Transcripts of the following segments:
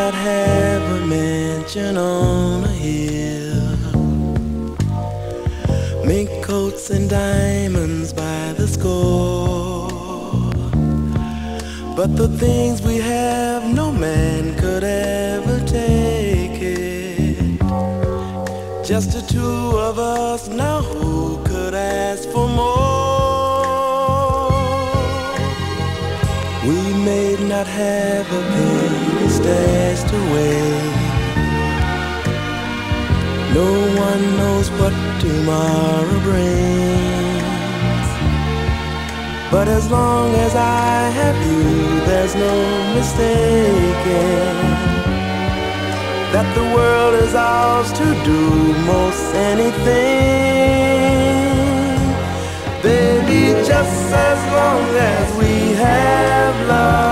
not have a mansion on a hill. Mink coats and diamonds by the score. But the things we have, no man could ever take it. Just the two of us, now who could ask for more? We may not have a stashed away. No one knows what tomorrow brings. But as long as I have you, there's no mistaking that the world is ours to do most anything. Baby, just as long as we have love,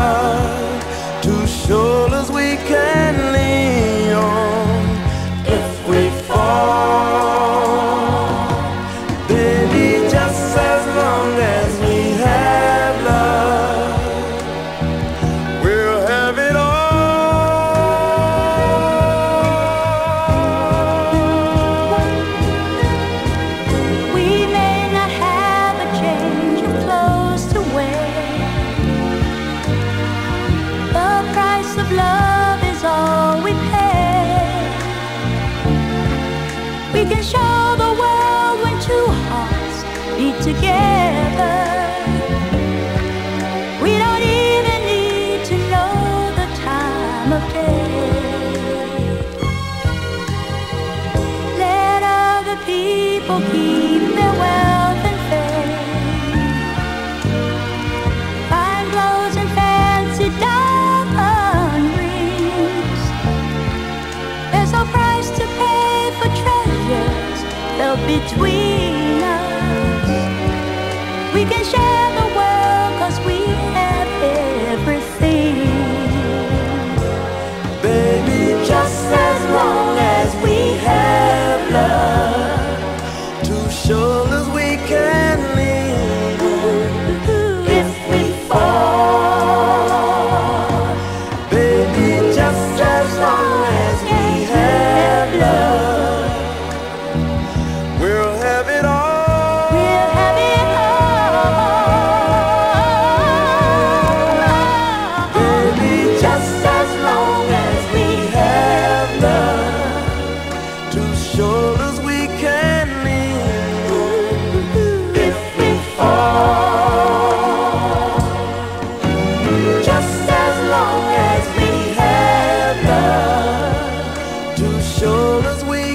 can show the world when two hearts beat together. world between us. We can share the world cause we shoulders we